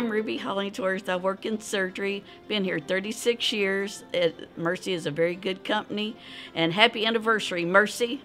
I'm Ruby Hollingsworth. I work in surgery. Been here 36 years. Mercy is a very good company. And happy anniversary, Mercy.